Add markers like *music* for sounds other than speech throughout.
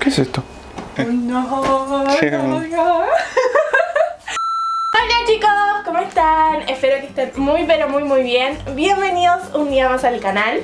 ¿Qué es esto? No, ¿Qué? no, no. *laughs* Hola chicos, ¿cómo están? Espero que estén muy pero muy muy bien. Bienvenidos un día más al canal.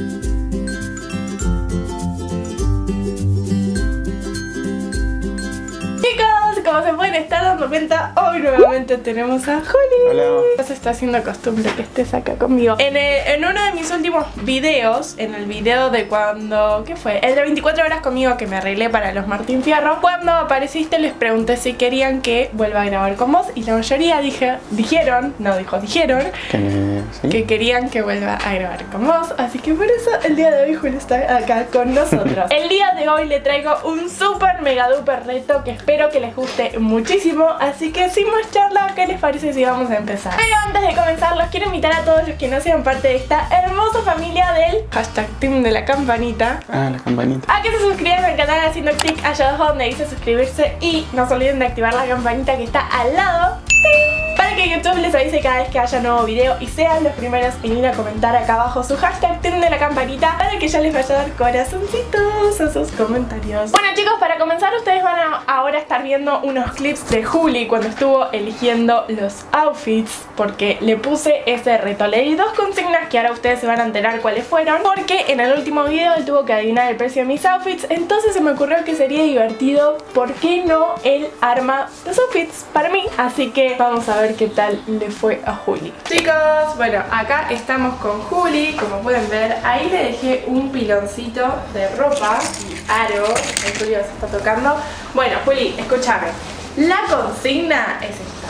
Como se pueden estar dando cuenta, hoy nuevamente tenemos a Juli. Hola. Se está haciendo costumbre que estés acá conmigo. En, el- en uno de mis últimos videos, en el video de cuando. ¿Qué fue? El de 24 horas conmigo que me arreglé para los Martín Fierro. Cuando apareciste, les pregunté si querían que vuelva a grabar con vos. Y la mayoría dije, dijeron, no dijo, dijeron Que sí. que querían que vuelva a grabar con vos. Así que por eso el día de hoy Julio está acá con nosotros. *laughs* el día de hoy le traigo un super mega duper reto que espero que les guste muchísimo. Así que sin más charla, ¿qué les parece si vamos a empezar? Pero antes de comenzar, los quiero invitar a todos los que no sean parte de esta hermosa familia del hashtag team de la campanita. Ah, la campanita. A que se suscriban al canal haciendo clic allá abajo donde dice suscribirse y no se olviden de activar la campanita que está al lado ¡Ting! Que YouTube les avise cada vez que haya nuevo video y sean los primeros en ir a comentar acá abajo su hashtag de la campanita para que ya les vaya a dar corazoncitos a sus comentarios. Bueno chicos, para comenzar ustedes van a ahora estar viendo unos clips de Juli cuando estuvo eligiendo los outfits porque le puse ese reto. Le di dos consignas que ahora ustedes se van a enterar cuáles fueron porque en el último video él tuvo que adivinar el precio de mis outfits entonces se me ocurrió que sería divertido ¿por qué no él arma los outfits para mí? Así que vamos a ver qué tal le fue a Juli. Chicos, bueno, acá estamos con Juli, como pueden ver, ahí le dejé un piloncito de ropa y aro, el Julio se está tocando. Bueno, Juli, escúchame, la consigna es esta.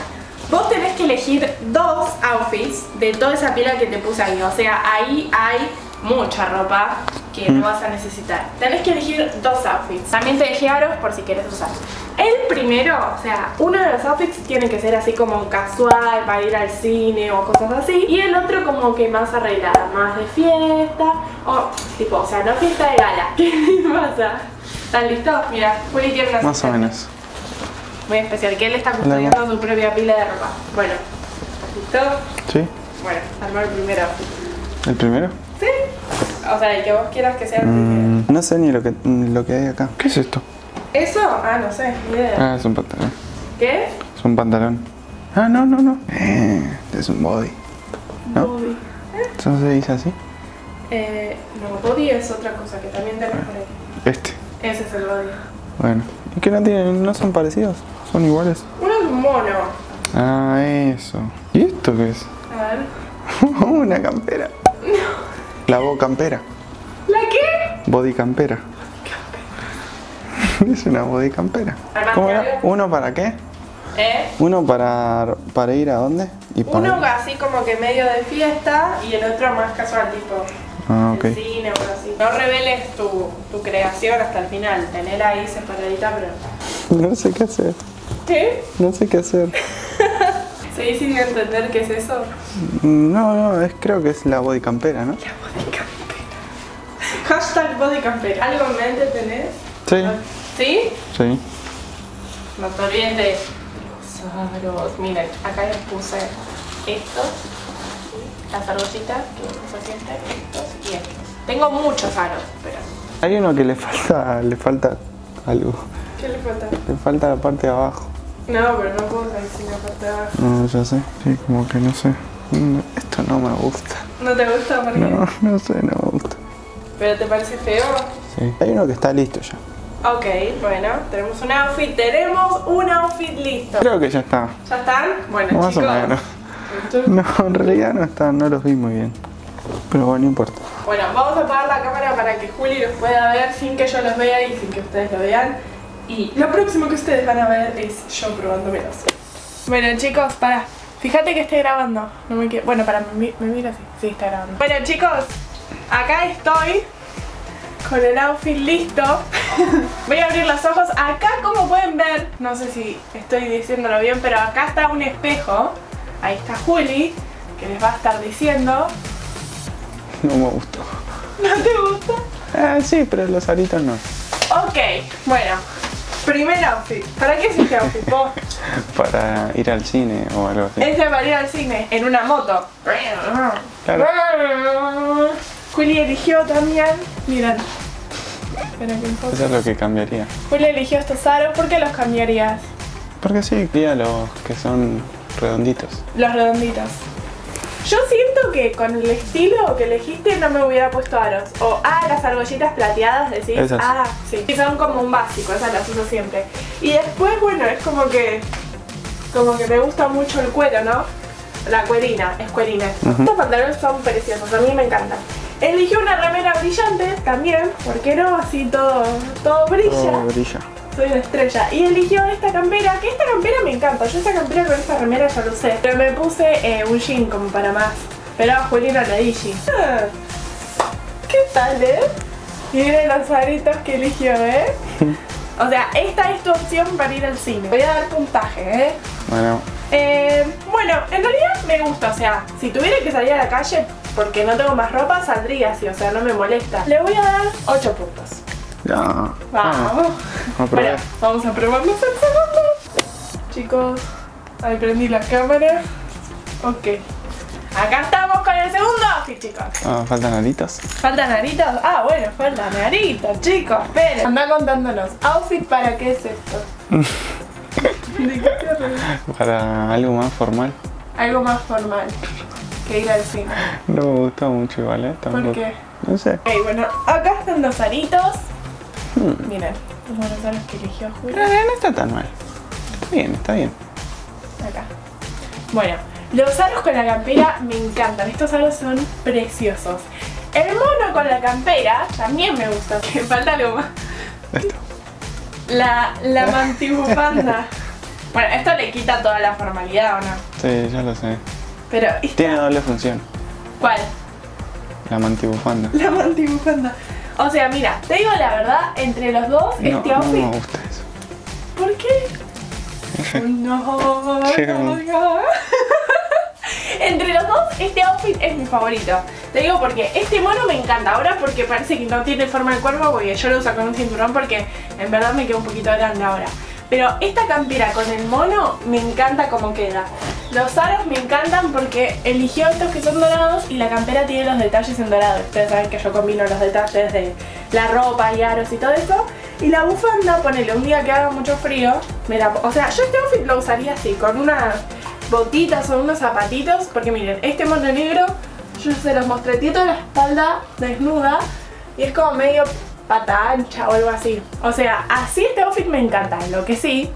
Vos tenés que elegir dos outfits de toda esa pila que te puse ahí. O sea, ahí hay mucha ropa que no vas a necesitar. Tenés que elegir dos outfits. También te dejé aros por si querés usar. El primero, o sea, uno de los outfits tiene que ser así como casual para ir al cine o cosas así. Y el otro como que más arreglada, más de fiesta. O tipo, o sea, no fiesta de gala. *laughs* ¿Qué pasa? ¿Están listos? Mira, Juli tiene una Más o menos. muy especial, que él está custodiando su propia pila de ropa. Bueno, ¿listo? ¿Sí? Bueno, armar el primero. ¿El primero? ¿Sí? O sea, el que vos quieras que sea el primero. Mm, no sé ni lo que, lo que hay acá. ¿Qué es esto? ¿Eso? Ah, no sé, ni idea. Ah, es un pantalón. ¿Qué? Es un pantalón. Ah, no, no, no. Eh, es un body. ¿No? Body. ¿Eso se dice así? Eh, no, body es otra cosa que también tenés por. Este. Ese es el body. Bueno. ¿Y qué no tienen? ¿No son parecidos? ¿Son iguales? Uno es un mono. Ah, eso. ¿Y esto qué es? A ver. *laughs* Una campera. La voz campera. ¿La qué? Body campera. *laughs* Es una body campera. ¿Cómo era? ¿Uno para qué? ¿Eh? Uno para, para ir a dónde? Y para... Uno así como que medio de fiesta y el otro más casual, tipo Ah, ok. el cine o algo así. No reveles tu, tu creación hasta el final, tener ahí separadita, pero... No sé qué hacer. ¿Qué? No sé qué hacer. *laughs* ¿Seguís sin entender qué es eso? No, no, es, creo que es la body campera, ¿no? La body campera. *laughs* Hashtag body campera. ¿Algo en mente tenés? Sí, ¿Sí? sí. No te olvides de los aros. Miren, acá les puse estos. Las argollitas que uno siente, estos y estos. Tengo muchos aros, pero... Hay uno que le falta, le falta algo. ¿Qué le falta? Le falta la parte de abajo. No, pero no puedo saber si me falta abajo. No, ya sé. Sí, como que no sé. Esto no me gusta. ¿No te gusta? ¿Por qué? No, no sé, no me gusta. ¿Pero te parece feo? Sí. Hay uno que está listo ya. Ok, bueno, tenemos un outfit, tenemos un outfit listo. Creo que ya está. ¿Ya están? Bueno, Más o chicos. menos. esto- No, en realidad no están, no los vi muy bien. Pero bueno, no importa. Bueno, vamos a apagar la cámara para que Juli los pueda ver sin que yo los vea y sin que ustedes lo vean. Y lo próximo que ustedes van a ver es yo probándomelos. Bueno, chicos, para. Fíjate que esté grabando. No me quedo- Bueno, para, me, me mira así. Sí, está grabando. Bueno, chicos, acá estoy con el outfit listo. Voy a abrir los ojos. Acá, como pueden ver, no sé si estoy diciéndolo bien, pero acá está un espejo. Ahí está Juli, que les va a estar diciendo. No me gustó. ¿No te gusta? Ah, sí, pero los aritos no. Ok, bueno. Primer outfit. ¿Para qué es este outfit? Vos? *laughs* Para ir al cine o algo así. Este para ir al cine en una moto. Claro. Juli eligió también. Miren. Espera que enfoque. Eso es lo que cambiaría. Julio eligió estos aros, ¿por qué los cambiarías? Porque sí, quería los que son redonditos. Los redonditos. Yo siento que con el estilo que elegiste no me hubiera puesto aros. O, ah, las argollitas plateadas, decís. Esas. Ah, sí. Y son como un básico, esas las uso siempre. Y después, bueno, es como que. Como que me gusta mucho el cuero, ¿no? La cuerina, es cuerina. Estos pantalones son preciosos, a mí me encantan. Eligió una remera brillante también, porque no, así todo, todo brilla. Oh, brilla. Soy una estrella. Y eligió esta campera, que esta campera me encanta. Yo esta campera con esta remera ya lo sé. Pero me puse eh, un jean como para más. Pero a Juliana la. Ah, ¿Qué tal, eh? Miren los aritos que eligió, ¿eh? *laughs* O sea, esta es tu opción para ir al cine. Voy a dar puntaje, ¿eh? Bueno, Eh, bueno, en realidad me gusta, o sea, si tuviera que salir a la calle porque no tengo más ropa, saldría así, o sea, no me molesta. Le voy a dar 8 puntos. ya. Vamos. Vamos a probar. Bueno, vamos a probarnos el segundo. Chicos, ahí prendí la cámara. Ok. Acá estamos con el segundo outfit, chicos. Ah, faltan alitas. ¿Faltan aritos? Ah, bueno, faltan aritos, chicos. Esperen. Anda contándonos. ¿Outfit para qué es esto? *laughs* ¿De qué te? Para algo más formal. Algo más formal que ir al cine. No me gusta mucho igual, ¿eh? Tampoco. qué? No sé. Ok, bueno, acá están los aritos. Hmm. Miren, los los aros que eligió Julio. Pero no está tan mal. Está bien, está bien. Acá. Bueno, los aros con la campera me encantan. Estos aros son preciosos. El mono con la campera también me gusta. *laughs* Que falta algo más. Esto. La, la mantibufanda. *laughs* Bueno, esto le quita toda la formalidad, ¿o no? Sí, ya lo sé. Pero, ¿esta? Tiene doble función. ¿cuál? La mantibufanda. La mantibufanda. O sea, mira, te digo la verdad, entre los dos, No, este no outfit. me gusta eso. ¿Por qué? *laughs* no, no, no. *laughs* Entre los dos, este outfit es mi favorito. Te digo porque este mono me encanta. Ahora porque parece que no tiene forma de cuerpo porque yo lo uso con un cinturón porque en verdad me queda un poquito grande ahora. Pero esta campera con el mono me encanta como queda. Los aros me encantan porque eligió estos que son dorados y la campera tiene los detalles en dorado. Ustedes saben que yo combino los detalles de la ropa y aros y todo eso. Y la bufanda, ponele un día que haga mucho frío, me la, o sea, yo este outfit lo usaría así, con unas botitas o unos zapatitos, porque miren, este mono negro, yo se los mostré, toda la espalda desnuda y es como medio pata ancha o algo así. O sea, así este outfit me encanta, lo que sí,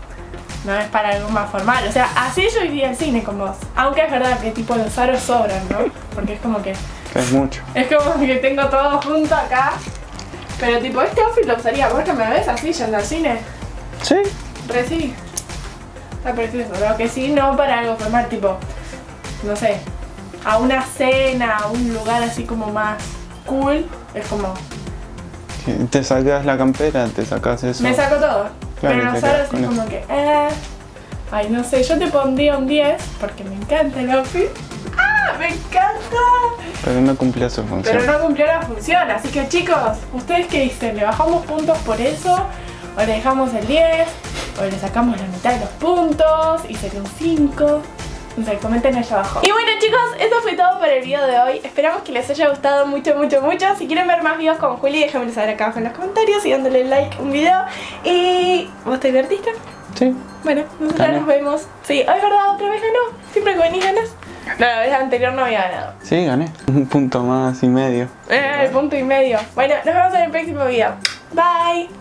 no es para algo más formal. O sea, así yo iría al cine con vos. Aunque es verdad que tipo los aros sobran, ¿no? Porque es como que es mucho. es como que tengo todo junto acá. Pero tipo, este outfit lo usaría. ¿Vos que me ves así yendo al cine? Sí. Re sí. Está precioso. Lo que sí, no para algo formal, tipo, no sé, a una cena, a un lugar así como más cool. Es como, Te sacas la campera, te sacas eso. me saco todo. Claro, pero con es eso. como que, eh. Ay, no sé, yo te pondría un 10 porque me encanta el outfit. ¡Ah! ¡Me encanta! Pero no cumplía su función. Pero no cumplió la función, así que chicos, ¿ustedes qué dicen? ¿Le bajamos puntos por eso? ¿O le dejamos el 10? ¿O le sacamos la mitad de los puntos? ¿Y sería un 5? No sé, comenten allá abajo. Y bueno chicos, eso fue todo por el video de hoy. Esperamos que les haya gustado mucho, mucho, mucho. Si quieren ver más videos con Juli, déjenmelo saber acá abajo en los comentarios y dándole like a un video. Y... ¿Vos te divertiste? Sí. Bueno, nosotros nos vemos. Sí, es verdad, otra vez ganó. Siempre que venís ganas. No, la vez anterior no había ganado. Sí, gané. Un punto más y medio. Eh, punto y medio. Bueno, nos vemos en el próximo video. Bye.